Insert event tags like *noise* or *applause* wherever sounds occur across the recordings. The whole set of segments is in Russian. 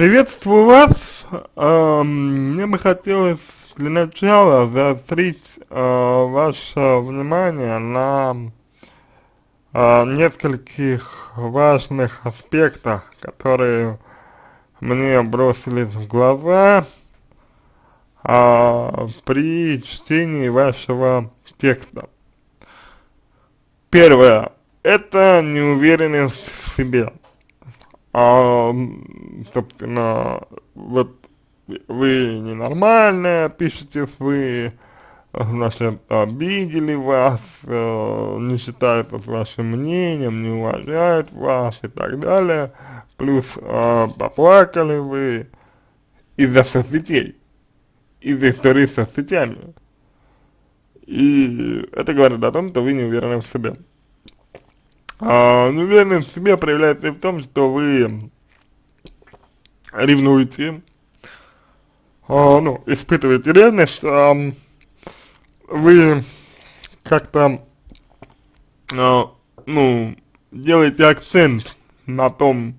Приветствую вас. Э, мне бы хотелось для начала заострить э, ваше внимание на э, нескольких важных аспектах, которые мне бросились в глаза э, при чтении вашего текста. Первое. Это неуверенность в себе а, собственно, вот вы ненормальная, пишете вы, значит, обидели вас, э, не считают вас вашим мнением, не уважают вас и так далее, плюс э, поплакали вы из-за соцсетей, из-за истории с соцсетями. И это говорит о том, что вы не уверены в себе. А, неуверенность в себе проявляется в том, что вы ревнуете, а, ну, испытываете ревность, а, вы как-то, а, ну, делаете акцент на том,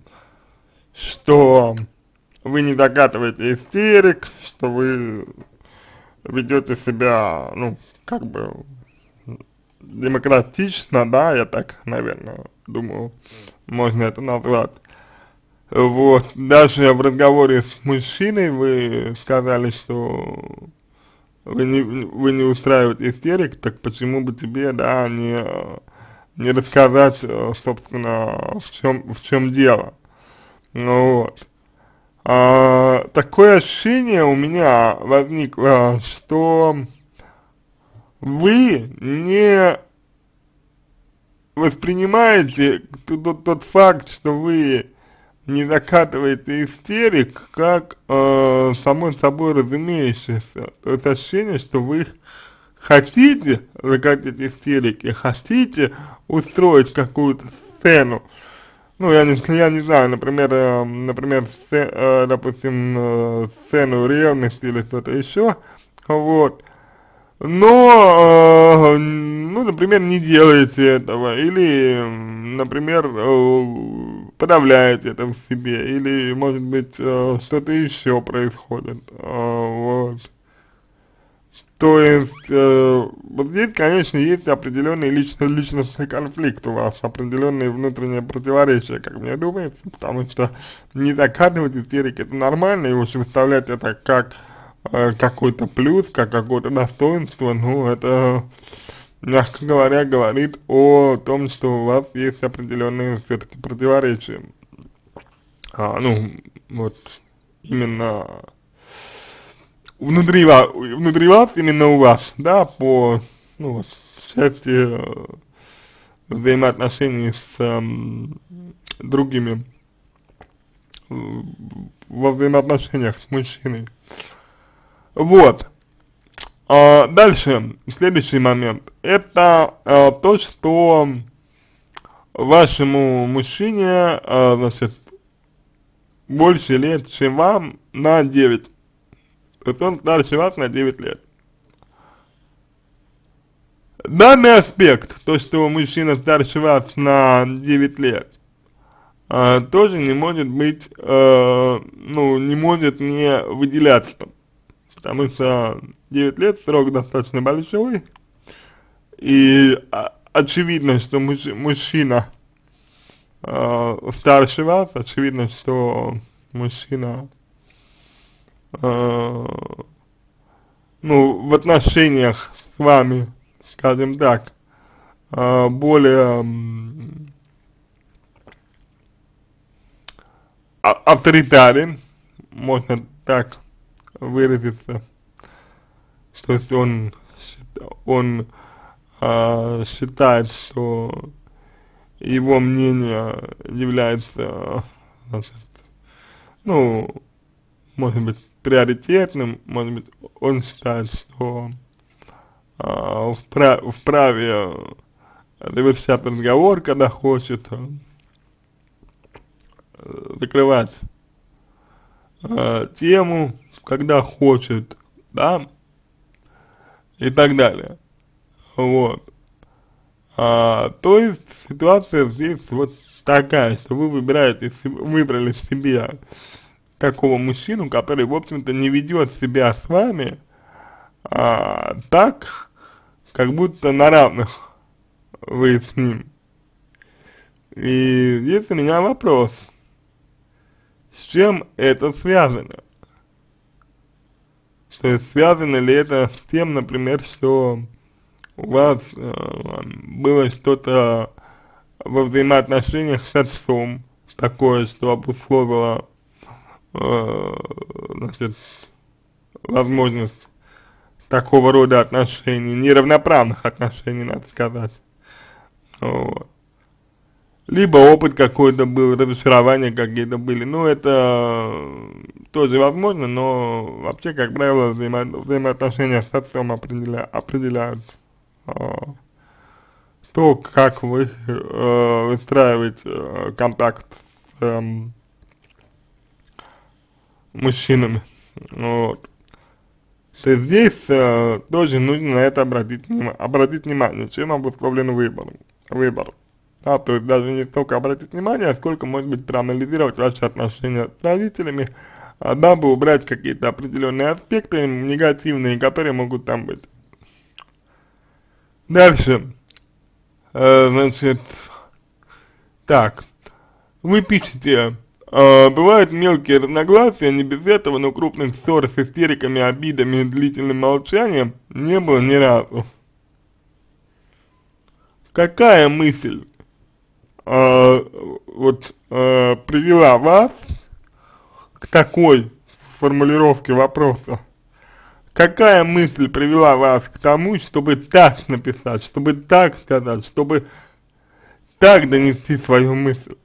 что вы не докатываете истерик, что вы ведете себя, ну, как бы демократично, да, я так, наверное, думаю, можно это назвать. Вот, даже в разговоре с мужчиной вы сказали, что вы не, вы не устраиваете истерик, так почему бы тебе, да, не, не рассказать, собственно, в чем, в чем дело. Ну вот. А, такое ощущение у меня возникло, что вы не воспринимаете тот, тот факт, что вы не закатываете истерик, как э, само собой разумеющееся. То есть ощущение, что вы хотите закатить истерики, хотите устроить какую-то сцену. Ну, я не, я не знаю, например, э, например, сцен, э, допустим, э, сцену ревности или что-то еще, вот, но, э, ну, например, не делаете этого, или, например, э, подавляете это в себе, или, может быть, э, что-то еще происходит, вот. То есть, вот здесь, конечно, есть определенный лично, личностный конфликт у вас, определенные внутренние противоречия, как мне думается, потому что не закатывать истерики это нормально, и уж выставлять это как какой-то плюс, как какое-то достоинство, ну, это, мягко говоря, говорит о том, что у вас есть определенные все-таки противоречия. А, ну, вот, именно внутри вас, внутри вас, именно у вас, да, по, ну, вот, части э, взаимоотношений с э, другими, во взаимоотношениях с мужчиной. Вот. А, дальше, следующий момент. Это а, то, что вашему мужчине, а, значит, больше лет, чем вам, на 9. То есть он старше вас на 9 лет. Данный аспект, то, что мужчина старше вас на 9 лет, а, тоже не может быть, а, ну, не может не выделяться потому что 9 лет срок достаточно большой, и а, очевидно, что муж, мужчина э, старше вас, очевидно, что мужчина, э, ну, в отношениях с вами, скажем так, э, более авторитарен, можно так выразиться, то есть он, он э, считает, что его мнение является, значит, ну, может быть, приоритетным, может быть, он считает, что э, вправе, вправе завершать разговор, когда хочет, э, закрывать э, тему, когда хочет, да, и так далее, вот. А, то есть ситуация здесь вот такая, что вы выбираете, выбрали себе такого мужчину, который, в общем-то, не ведет себя с вами а, так, как будто на равных вы с ним. И здесь у меня вопрос, с чем это связано? То связано ли это с тем, например, что у вас э, было что-то во взаимоотношениях с отцом, такое, что обусловило, э, значит, возможность такого рода отношений, неравноправных отношений, надо сказать. Вот. Либо опыт какой-то был, разочарования какие-то были. Ну, это тоже возможно, но вообще, как правило, взаимо взаимоотношения с отцом определя определяют э, то, как вы э, выстраиваете э, контакт с э, мужчинами. Вот. То здесь э, тоже нужно на это обратить, обратить внимание, чем обусловлен выбор. выбор. Да, то есть даже не столько обратить внимание, сколько, может быть, проанализировать ваши отношения с родителями, а, дабы убрать какие-то определенные аспекты негативные, которые могут там быть. Дальше. Э, значит, так, вы пишете, э, бывают мелкие разногласия, не без этого, но крупных ссор с истериками, обидами и длительным молчанием не было ни разу. Какая мысль э, вот э, привела вас к такой формулировке вопроса? какая мысль привела вас к тому, чтобы так написать, чтобы так сказать, чтобы так донести свою мысль?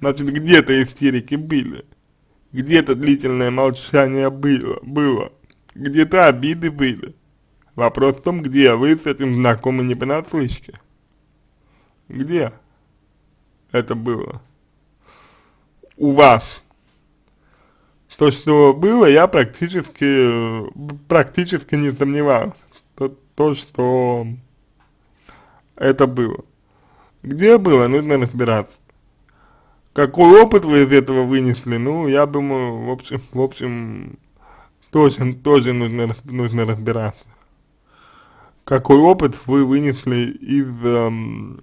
Значит, где-то истерики были, где-то длительное молчание было, было где-то обиды были. Вопрос в том, где вы с этим знакомы не понаслышке. Где это было? У вас то, что было, я практически, практически не сомневаюсь. То, то, что это было. Где было, нужно разбираться. Какой опыт вы из этого вынесли, ну, я думаю, в общем, в общем, тоже, тоже нужно, нужно разбираться. Какой опыт вы вынесли из эм,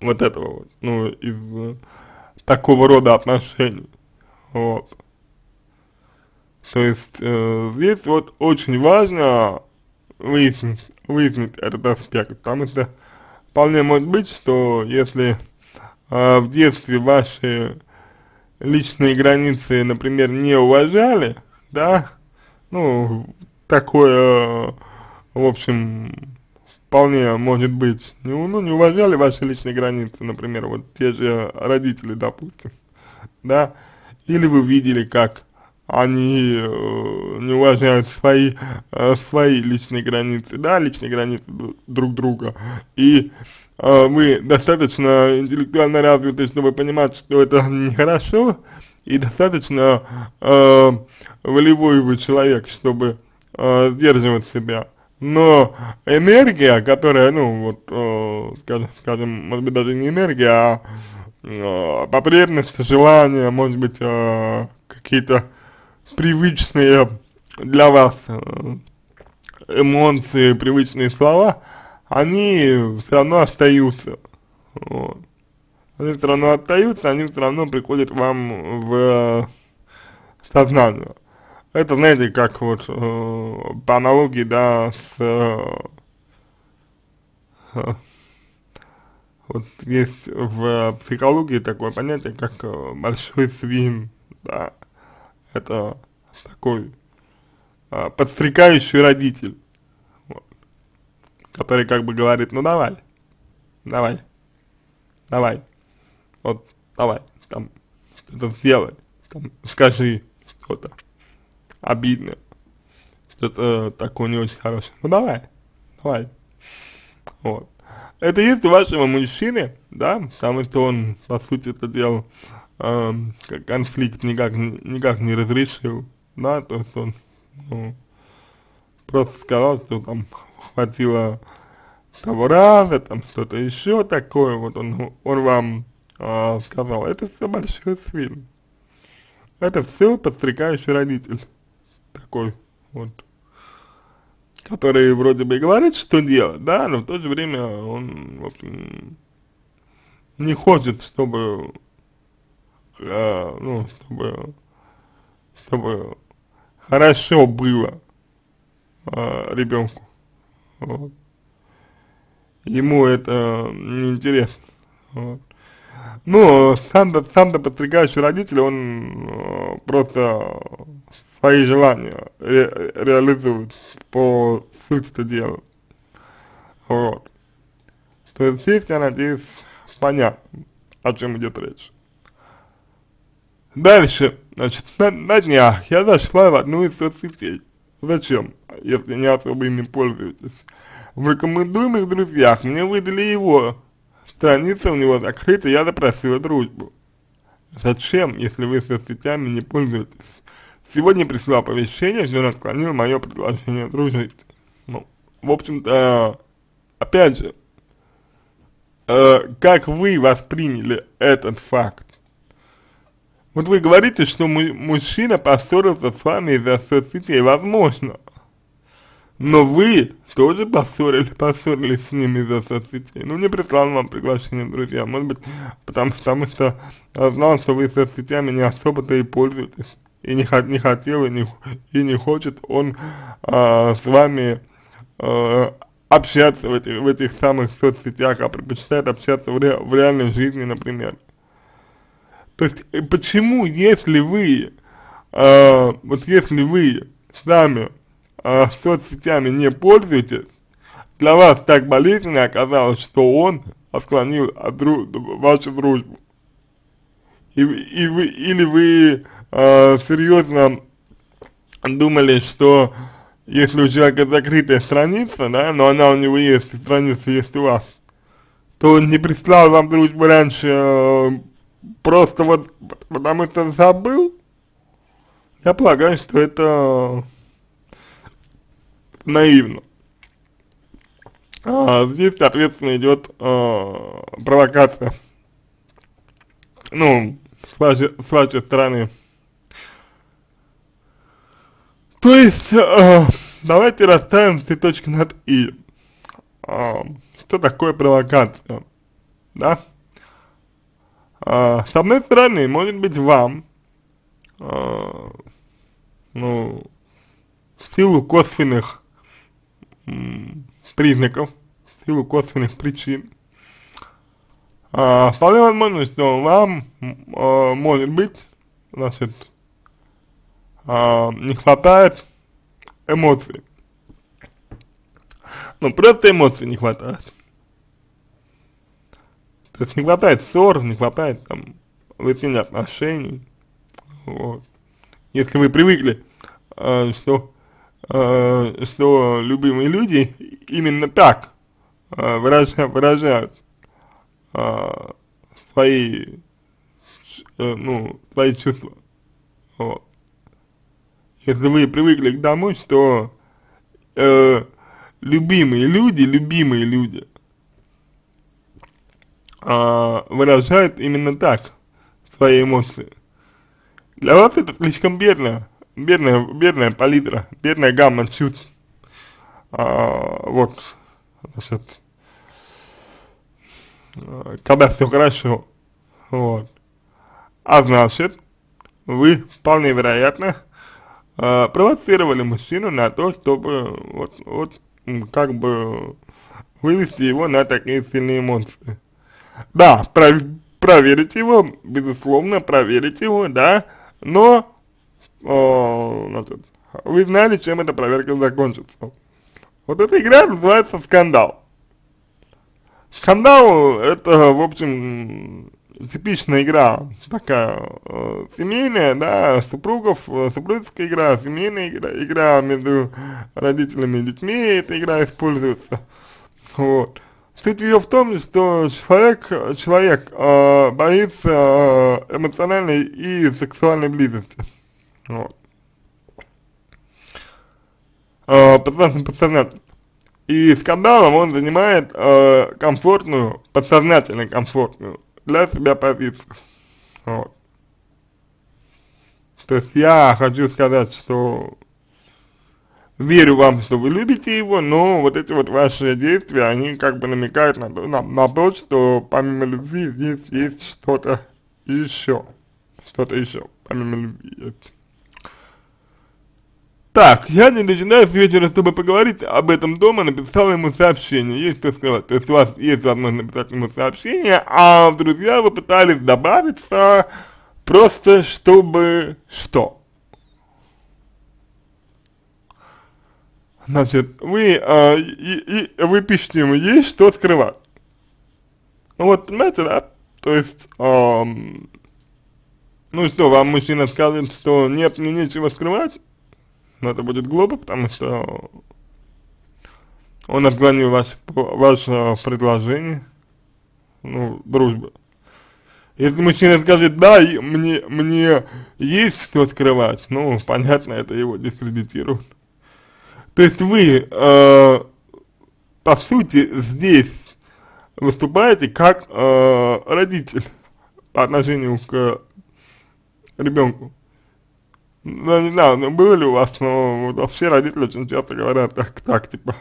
вот этого вот, ну, из э, такого рода отношений. Вот. То есть э, здесь вот очень важно выяснить, выяснить этот аспект, потому что вполне может быть, что если э, в детстве ваши личные границы, например, не уважали, да, ну, такое, в общем, вполне может быть, ну, ну, не уважали ваши личные границы, например, вот те же родители, допустим, да, или вы видели, как они э, не уважают свои, э, свои личные границы, да, личные границы друг друга, и э, вы достаточно интеллектуально развиты, чтобы понимать, что это *laughs* нехорошо, и достаточно э, волевой вы человек, чтобы э, сдерживать себя. Но энергия, которая, ну, вот, э, скажем, скажем, может быть, даже не энергия, а э, потребности, желания, может быть, э, какие-то привычные для вас э, эмоции, привычные слова, они все равно остаются. Вот. Они все равно остаются, они все равно приходят вам в э, сознание. Это, знаете, как вот э, по аналогии, да, с э, вот есть в психологии такое понятие, как э, большой свин, да, это такой э, подстрекающий родитель, вот, который как бы говорит, ну давай, давай, давай, вот давай, там, что-то сделай, там, скажи что-то обидное, что-то такое не очень хорошее, ну давай, давай, вот. Это есть у вашего мужчины, да, потому что он, по сути, это делал, э, конфликт никак, никак не разрешил, да, то есть он, ну, просто сказал, что там хватило того раза, там что-то еще такое, вот он, он вам э, сказал, это все большой свин, Это все подстрекающий родитель такой вот, который вроде бы говорит, что делать, да, но в то же время он, в общем, не хочет, чтобы, э, ну, чтобы, чтобы хорошо было э, ребенку. Вот. Ему это неинтересно. Вот. Ну, сам-то сам подстрекающий родитель, он э, просто свои желания ре реализует по сути дела. Вот. То есть здесь, я надеюсь, понятно, о чем идет речь. Дальше, значит, на, на днях я зашла в одну из соцсетей. Зачем, если не особо ими пользуетесь? В рекомендуемых друзьях мне выдали его страница у него закрыта, я запросила дружбу. Зачем, если вы соцсетями не пользуетесь? Сегодня пришло оповещение, что он отклонил мое предложение дружить. Ну, в общем-то, опять же, э, как вы восприняли этот факт? Вот вы говорите, что мужчина поссорился с вами из-за соцсетей, возможно. Но вы тоже поссорились, поссорились с ними из-за соцсетей. Ну, не прислал вам приглашение, друзья. Может быть, потому, потому что знал, что вы соцсетями не особо-то и пользуетесь. И не, не хотел, и не, и не хочет он а, с вами а, общаться в этих, в этих самых соцсетях, а предпочитает общаться в, ре, в реальной жизни, например. То есть, э, почему, если вы, а, вот если вы сами э, соцсетями не пользуетесь, для вас так болезненно оказалось, что он отклонил от дру вашу дружбу. И, и вы, или вы э, серьезно думали, что если у человека закрытая страница, да, но она у него есть, страница есть у вас, то он не прислал вам дружбу раньше, э, просто вот потому что забыл, я полагаю, что это наивно. А, здесь, соответственно, идет а, провокация. Ну, с вашей, с вашей стороны. То есть, а, давайте расставим все точки над «и». А, что такое провокация? Да? А, с одной стороны, может быть, вам, а, ну, в силу косвенных признаков, в силу косвенных причин. А, вполне возможно, что вам, а, может быть, значит, а, не хватает эмоций. Ну, просто эмоций не хватает. То есть не хватает ссор, не хватает там выяснения отношений. Вот. Если вы привыкли, э, что э, что любимые люди именно так э, выражают, выражают э, свои, э, ну, свои чувства. Вот. Если вы привыкли к тому, что э, любимые люди, любимые люди э, выражают именно так свои эмоции. Для вас это слишком бедно, бедная, бедная палитра, бедная гамма чувств. А, вот, значит, когда все хорошо, вот. А значит, вы вполне вероятно э, провоцировали мужчину на то, чтобы вот, вот как бы вывести его на такие сильные эмоции. Да, пров проверить его, безусловно, проверить его, да, но о, значит, вы знали, чем эта проверка закончится. Вот эта игра называется скандал. Скандал это, в общем, типичная игра, такая э, семейная, да, супругов, э, супружеская игра, семейная игра, игра между родителями и детьми, эта игра используется. Вот. Суть ее в том, что человек, человек э, боится э, эмоциональной и сексуальной близости. Вот. Э, подсознательно. И скандалом он занимает э, комфортную, подсознательно комфортную для себя позицию. Вот. То есть я хочу сказать, что верю вам, что вы любите его, но вот эти вот ваши действия, они как бы намекают на, на, на то, что помимо любви здесь есть что-то еще, что-то еще, помимо любви есть. Так, я не начинаю с вечера, чтобы поговорить об этом дома, написал ему сообщение, есть что сказать, то есть у вас есть возможность написать ему сообщение, а друзья вы пытались добавиться просто чтобы что? Значит, вы, э, и, и, вы пишете ему, есть что скрывать. Ну вот, понимаете, да? То есть, э, ну что, вам мужчина скажет, что нет, мне нечего скрывать, но это будет глупо, потому что он отклонил ваше, ваше предложение, ну, дружбы. Если мужчина скажет, да, мне, мне есть что скрывать, ну, понятно, это его дискредитирует. То есть вы, э, по сути, здесь выступаете как э, родитель по отношению к ребенку. Ну, не знаю, ну, было ли у вас, но вообще родители очень часто говорят так, так, типа,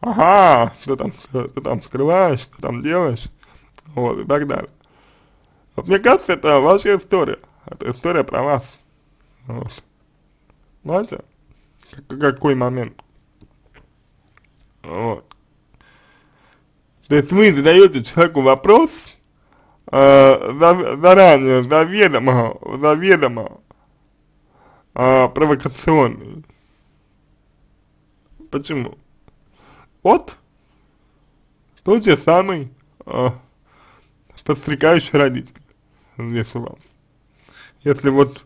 ага, что там, что там скрываешь, что там делаешь, вот, и так далее. Вот мне кажется, это ваша история, это история про вас, вот. Понимаете? Какой момент? Вот. То есть вы задаете человеку вопрос, э, за, заранее, заведомо, заведомо, а, провокационный. Почему? Вот тот же самый а, подстрекающий родитель у вас. Если вот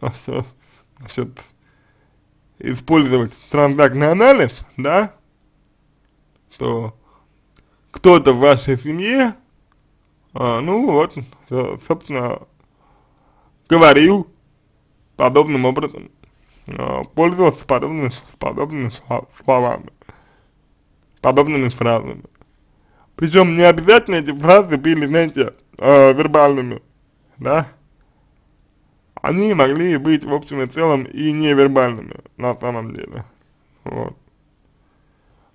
а, значит, использовать транзактный анализ, да, то кто-то в вашей семье, а, ну вот, собственно, говорил подобным образом, э, подобными, подобными словами, подобными фразами. Причем не обязательно эти фразы были, знаете, э, вербальными, да? Они могли быть, в общем и целом, и невербальными, на самом деле. Вот.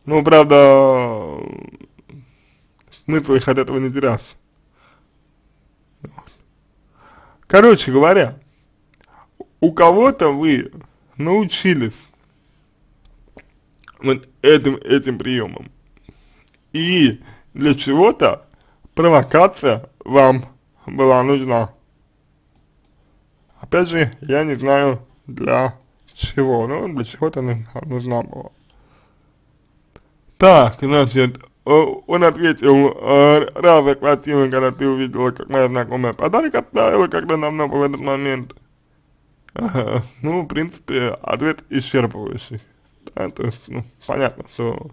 Ну, правда, смысл их от этого не терялся. Короче говоря, у кого-то вы научились вот этим, этим приемом. И для чего-то провокация вам была нужна. Опять же, я не знаю для чего, но для чего-то нужна, нужна была. Так, значит, он ответил, «Э, разве хватило, когда ты увидела, как моя знакомая подарок отправила, когда давно был этот момент? *laughs* ну, в принципе, ответ исчерпывающий. Да, то есть, ну, понятно, что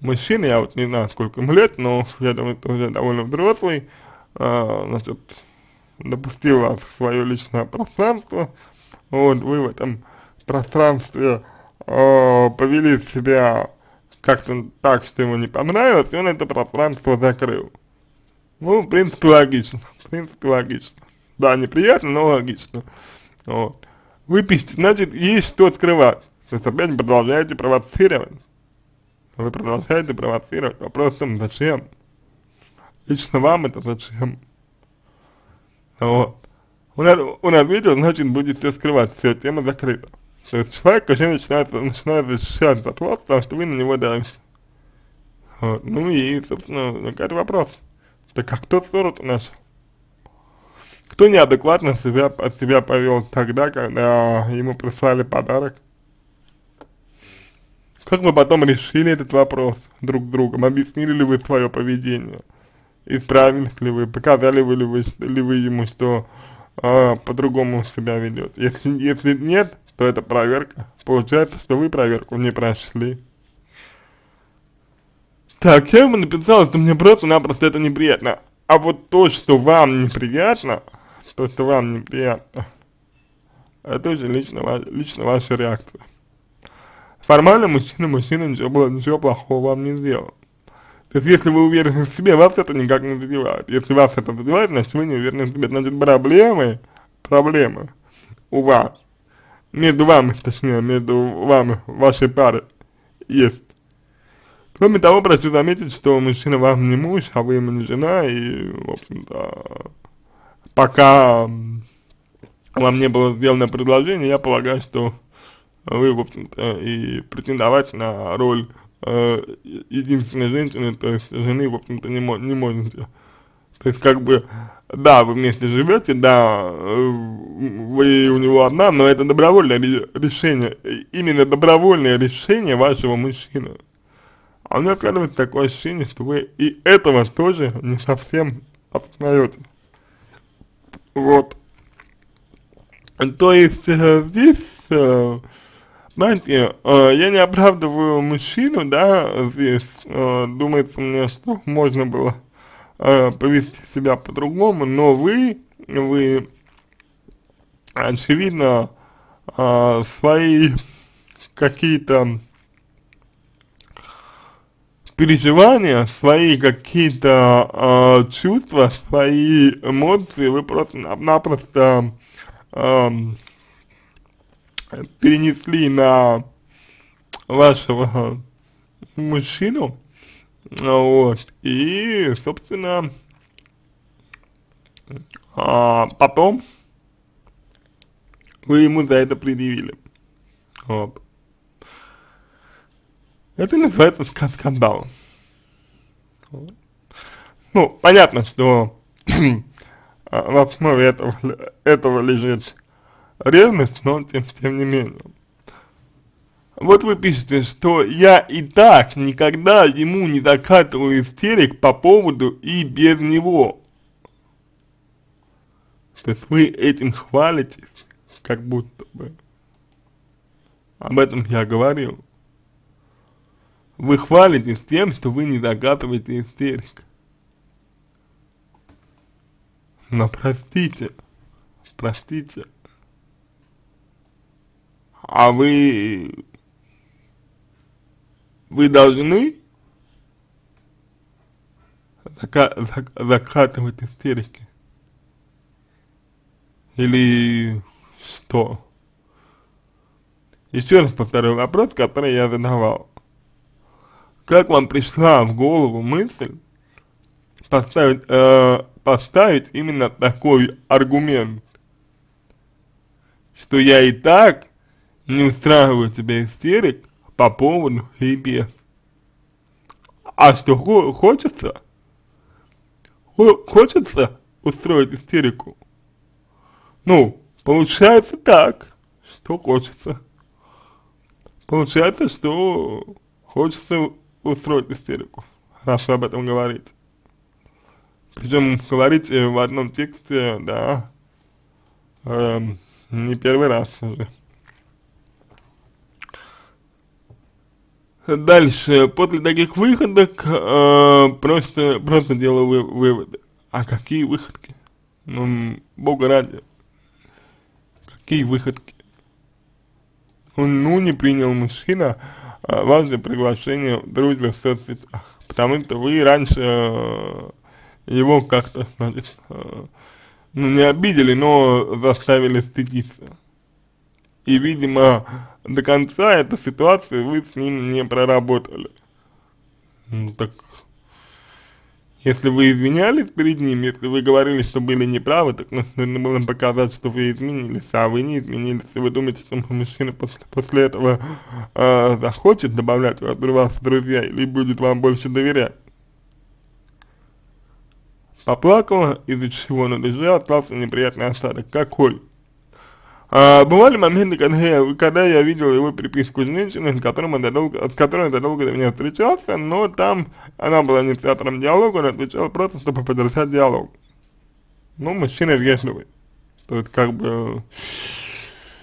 мужчина, я вот не знаю, сколько ему лет, но я думаю, что уже довольно взрослый, а, значит, допустил вас в свое личное пространство, вот, вы в этом пространстве э, повели себя как-то так, что ему не понравилось, и он это пространство закрыл. Ну, в принципе, логично, в принципе, логично. Да, неприятно, но логично. Вот. Выпишите, значит, есть что скрывать. То есть опять продолжаете провоцировать. Вы продолжаете провоцировать. Вопрос в том, зачем? Лично вам это зачем? Вот. Он, он ответил, значит, будет все скрывать, все, тема закрыта. То есть человек, конечно, начинает, начинает защищать вас, потому что вы на него давите. Вот. Ну и, собственно, возникает вопрос. Так а кто ссору-то начал? Кто неадекватно себя, себя повел тогда, когда ему прислали подарок? Как вы потом решили этот вопрос друг другом? Объяснили ли вы свое поведение? Исправились ли вы? Показали вы ли вы, ли вы ему, что а, по-другому себя ведет? Если, если нет, то это проверка. Получается, что вы проверку не прошли. Так, я ему написал, что мне просто-напросто это неприятно. А вот то, что вам неприятно, то, что вам неприятно, это уже лично, лично ваша реакция. Формально мужчина, мужчина ничего, ничего плохого вам не сделал. То есть, если вы уверены в себе, вас это никак не задевает. Если вас это задевает, значит вы не уверены в себе. Значит, проблемы, проблемы у вас, между вами, точнее, между вами, вашей парой есть. Кроме того, прошу заметить, что мужчина вам не муж, а вы ему не жена, и, в общем-то, пока вам не было сделано предложение, я полагаю, что вы, в общем-то, и претендовать на роль э, единственной женщины, то есть жены, в общем-то, не, не можете. То есть, как бы, да, вы вместе живете, да, э, вы у него одна, но это добровольное решение, именно добровольное решение вашего мужчины. А у меня складывается такое ощущение, что вы и этого тоже не совсем осознаете. Вот. То есть э, здесь, э, знаете, э, я не оправдываю мужчину, да, здесь, э, думается мне, что можно было э, повести себя по-другому, но вы, вы, очевидно, э, свои какие-то переживания, свои какие-то э, чувства, свои эмоции вы просто-напросто э, перенесли на вашего мужчину, вот, и, собственно, а потом вы ему за это предъявили, вот. Это называется скандал. Ну, понятно, что *clears throat* в основе этого, этого лежит ревность, но тем, тем не менее. Вот вы пишете, что я и так никогда ему не закатываю истерик по поводу и без него. То есть вы этим хвалитесь, как будто бы. Об этом я говорил. Вы хвалитесь тем, что вы не закатываете истерик. Но простите, простите, а вы, вы должны зака зак закатывать истерики? Или что? Еще раз повторю вопрос, который я задавал. Как вам пришла в голову мысль поставить, э, поставить именно такой аргумент, что я и так не устраиваю тебе истерик по поводу и без. А что хочется? Хочется устроить истерику? Ну, получается так, что хочется. Получается, что хочется устроить истерику, раз вы об этом говорите. Причем говорите в одном тексте, да, э, не первый раз уже. Дальше, после таких выходок, э, просто, просто делаю вы, выводы. А какие выходки? Ну, бога ради. Какие выходки? Ну, не принял мужчина э, ваше приглашение в дружбе в соцсетях. Потому что вы раньше э, его как-то, значит, э, ну, не обидели, но заставили стыдиться. И, видимо, до конца эту ситуацию вы с ним не проработали. Ну так, если вы извинялись перед ним, если вы говорили, что были неправы, так нужно было показать, что вы изменились, а вы не изменились. И вы думаете, что мужчина после, после этого э, захочет добавлять вас, вас в друзья или будет вам больше доверять. Поплакала, из-за чего на душе остался неприятный осадок. Какой? А, бывали моменты, когда я, когда я видел его переписку с женщиной, с, которым он долго, с которой он долго до меня встречался, но там она была инициатором диалога, он отвечал просто, чтобы поддержать диалог. Ну, мужчина вежливый. То есть, как бы,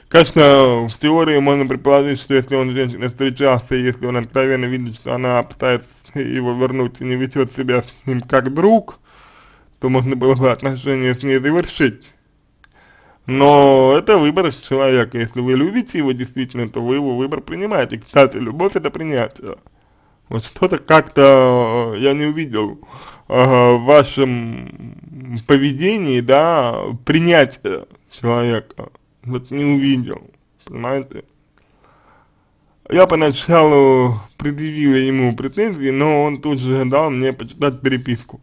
конечно, в теории можно предположить, что если он с женщиной встречался, если он откровенно видит, что она пытается его вернуть и не ведет себя с ним как друг, то можно было бы отношения с ней завершить. Но это выбор человека. Если вы любите его действительно, то вы его выбор принимаете. Кстати, любовь это принятие. Вот что-то как-то э, я не увидел э, в вашем поведении, да, принятие человека. вот не увидел, понимаете? Я поначалу предъявил ему претензии, но он тут же дал мне почитать переписку.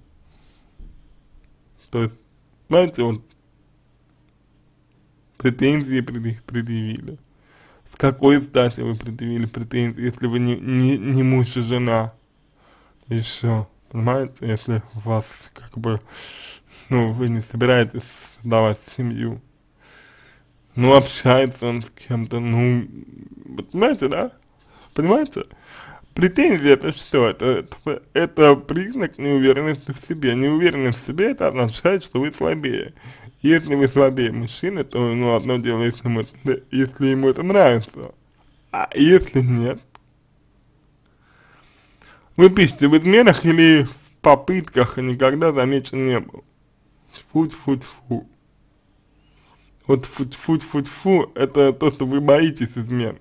То есть, знаете, вот, претензии предъявили. С какой стати вы предъявили претензии, если вы не, не, не муж и жена? Еще, понимаете, если у вас, как бы, ну, вы не собираетесь давать семью. Ну, общается он с кем-то, ну, понимаете, да? Понимаете? Претензии это что? Это, это, это признак неуверенности в себе. Неуверенность в себе это означает, что вы слабее. Если вы слабее мужчины, то ну одно дело, если ему, если ему это нравится. А если нет, вы пишете в изменах или в попытках никогда замечен не был. Фу-фу-фу. Вот фу-фу-фу-фу, это то, что вы боитесь измен.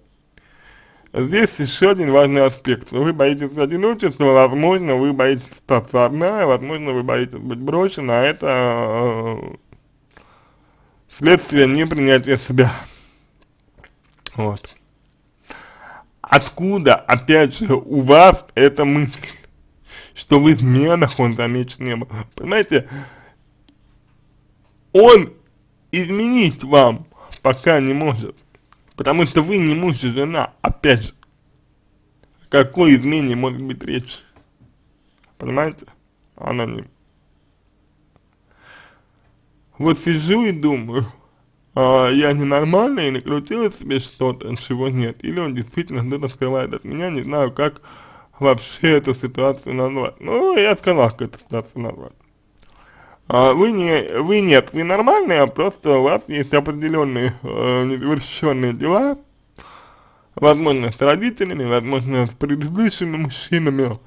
Здесь еще один важный аспект. Вы боитесь одиночества, возможно, вы боитесь остаться одна, возможно, вы боитесь быть брошена, а это э, следствие непринятия себя. Вот. Откуда, опять же, у вас эта мысль, что в изменах он замечен не был? Понимаете, он изменить вам пока не может. Потому что вы не муж и жена, опять же. О какой измене может быть речь? Понимаете? Аноним. Вот сижу и думаю, а, я ненормальный и накрутила себе что-то, чего нет. Или он действительно что-то скрывает от меня, не знаю, как вообще эту ситуацию назвать. Ну, я сказал, как эту ситуацию назвать. А, вы не, вы нет, вы нормальные, а просто у вас есть определенные э, незавершенные дела, возможно, с родителями, возможно, с предыдущими мужчинами,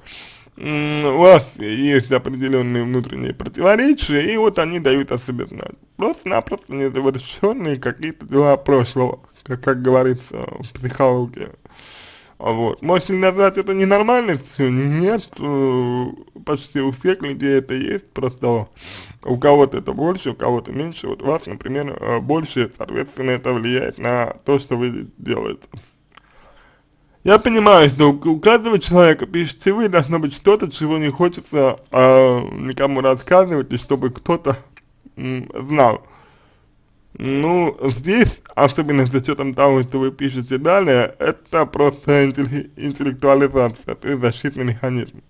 у вас есть определенные внутренние противоречия, и вот они дают о себе знать. Просто-напросто незавершенные какие-то дела прошлого, как, как говорится в психологии. Вот. Ли назвать это ненормальностью? Нет, э, почти у всех людей это есть, просто у кого-то это больше, у кого-то меньше. Вот у вас, например, э, больше, соответственно, это влияет на то, что вы делаете. Я понимаю, что у каждого человека, пишите вы, должно быть что-то, чего не хочется э, никому рассказывать, и чтобы кто-то знал. Ну, здесь, особенно с учетом того, что вы пишете далее, это просто интеллектуализация, то есть защитный механизм.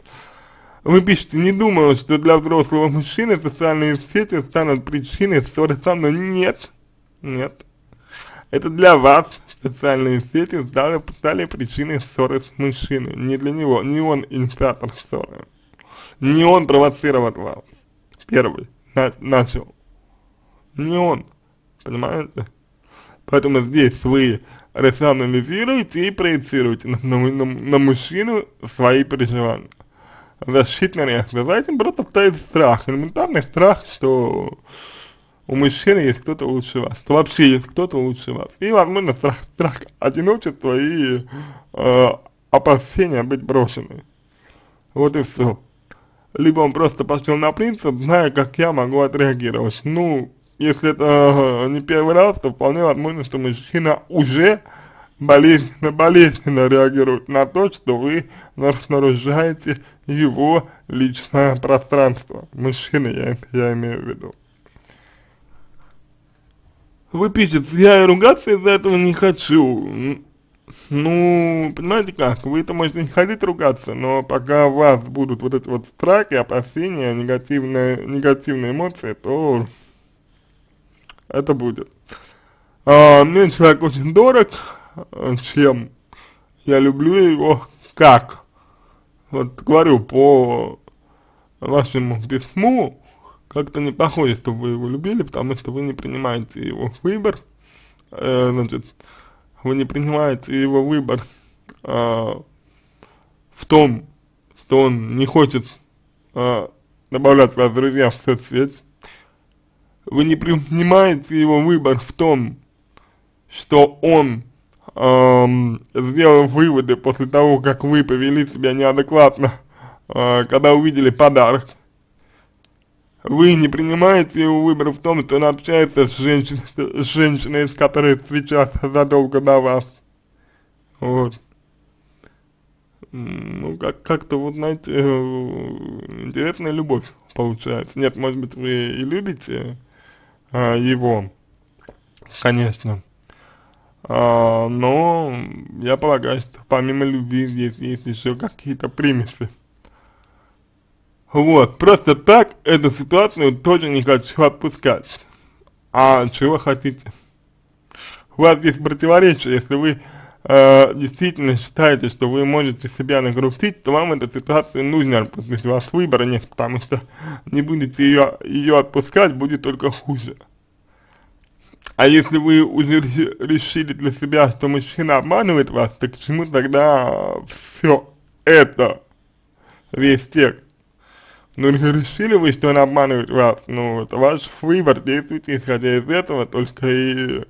Вы пишете, не думаю, что для взрослого мужчины социальные сети станут причиной ссоры со мной. Нет, нет. Это для вас социальные сети стали, стали причиной ссоры с мужчиной. Не для него, не он инициатор ссоры. Не он провоцировал вас. Первый на, начал. Не он понимаете? Поэтому здесь вы рационализируете и проецируете на, на, на, на мужчину свои переживания. Защитная реакция. За этим просто стоит страх, элементарный страх, что у мужчины есть кто-то лучше вас, что вообще есть кто-то лучше вас. И, возможно, страх, страх одиночества и э, опасения быть брошенной. Вот и все. Либо он просто пошел на принцип, зная, как я могу отреагировать. Ну, если это не первый раз, то вполне возможно, что мужчина уже болезненно, болезненно реагирует на то, что вы нарушаете его личное пространство. Мужчина, я, я имею в виду. Вы пишете, я ругаться из-за этого не хочу. Ну, понимаете как, вы это можете не хотите ругаться, но пока у вас будут вот эти вот страхи, опасения, негативные, негативные эмоции, то это будет. А, мне человек очень дорог, чем я люблю его, как. Вот говорю, по вашему письму, как-то не похоже, что вы его любили, потому что вы не принимаете его выбор, э, значит, вы не принимаете его выбор э, в том, что он не хочет э, добавлять вас друзья в соцсеть, вы не принимаете его выбор в том, что он эм, сделал выводы после того, как вы повели себя неадекватно, э, когда увидели подарок. Вы не принимаете его выбор в том, что он общается с женщиной, с женщиной, с которой встречался задолго до вас. Вот. Ну, как- как-то, вот, знаете, э, интересная любовь получается. Нет, может быть, вы и любите а, его, конечно. А, но я полагаю, что помимо любви здесь есть еще какие-то примеси. Вот, просто так эту ситуацию тоже не хочу отпускать. А чего хотите? У вас есть противоречие, если вы э, действительно считаете, что вы можете себя накрутить, то вам эта ситуация нужна, потому что у вас выбора нет, потому что не будете ее, ее отпускать, будет только хуже. А если вы уже решили для себя, что мужчина обманывает вас, то к чему тогда все это, весь текст? Ну, решили вы, что он обманывает вас, ну, это ваш выбор, действуйте исходя из этого, только и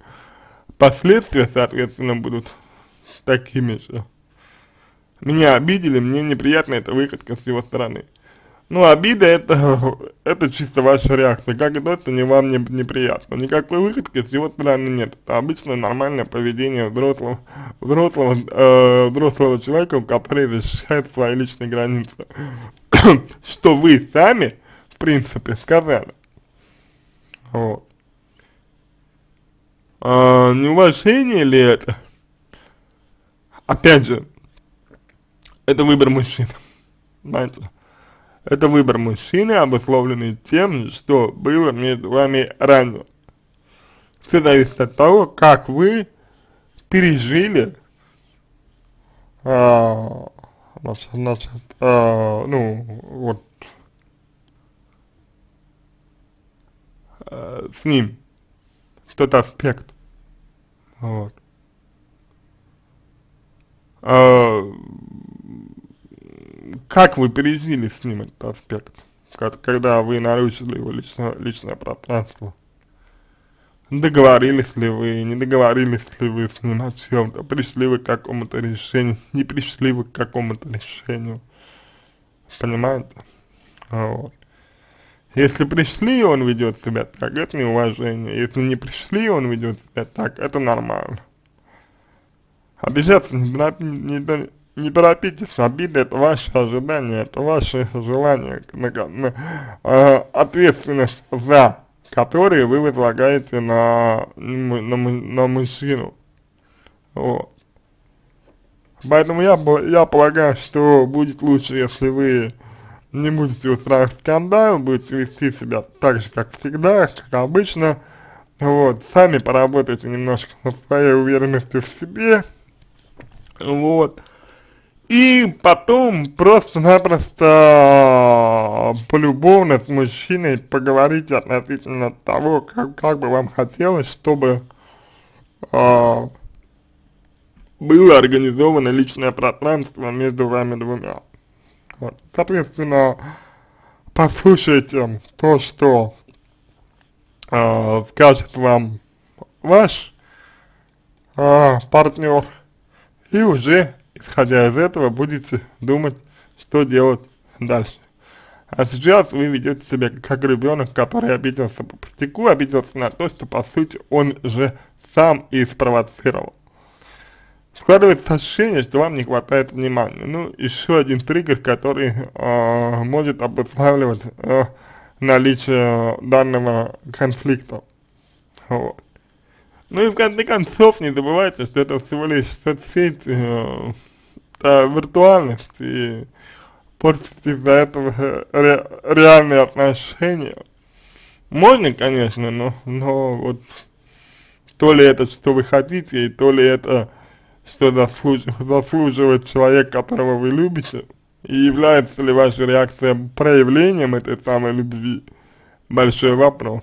последствия, соответственно, будут такими же. Меня обидели, мне неприятна эта выходка с его стороны. Ну, обида это, *laughs* это чисто ваша реакция, как и то, что не вам не, неприятно. Никакой выходки с его стороны нет. Это обычно нормальное поведение взрослого, взрослого, э, взрослого человека, который защищает свои личные границы. *coughs* что вы сами, в принципе, сказали. Вот. А, неуважение ли это? Опять же, это выбор мужчины. Знаете, это выбор мужчины, обусловленный тем, что было между вами ранее. Все зависит от того, как вы пережили а, значит, значит а, ну, вот, а, с ним тот аспект, вот. А, как вы пережили с ним этот аспект, когда вы нарушили его личное, личное пространство? Договорились ли вы, не договорились ли вы с ним о чем-то, пришли вы к какому-то решению, не пришли вы к какому-то решению, понимаете? Вот. Если пришли, он ведет себя так, это неуважение, если не пришли, он ведет себя так, это нормально. Обижаться не, не, не торопитесь, обида это ваше ожидание, это ваше желание, на, на, э, ответственность за которые вы возлагаете на, на, на мужчину. Вот. Поэтому я, я полагаю, что будет лучше, если вы не будете устраивать скандал, будете вести себя так же, как всегда, как обычно, вот, сами поработайте немножко над своей уверенностью в себе, вот, и потом просто-напросто полюбовно с мужчиной поговорить относительно того, как, как бы вам хотелось, чтобы э, было организовано личное пространство между вами двумя. Вот. Соответственно, послушайте то, что э, скажет вам ваш э, партнер, и уже исходя из этого, будете думать, что делать дальше. А сейчас вы ведете себя как ребенок, который обиделся по пустяку, обиделся на то, что по сути он же сам и спровоцировал. Складывается ощущение, что вам не хватает внимания. Ну, еще один триггер, который э, может обуславливать э, наличие данного конфликта. Вот. Ну и в конце концов, не забывайте, что это всего лишь соцсеть, э, э, виртуальность, и портить из-за этого ре, реальные отношения. Можно, конечно, но, но вот то ли это, что вы хотите, и то ли это, что заслуж, заслуживает человек, которого вы любите, и является ли ваша реакция проявлением этой самой любви, большой вопрос.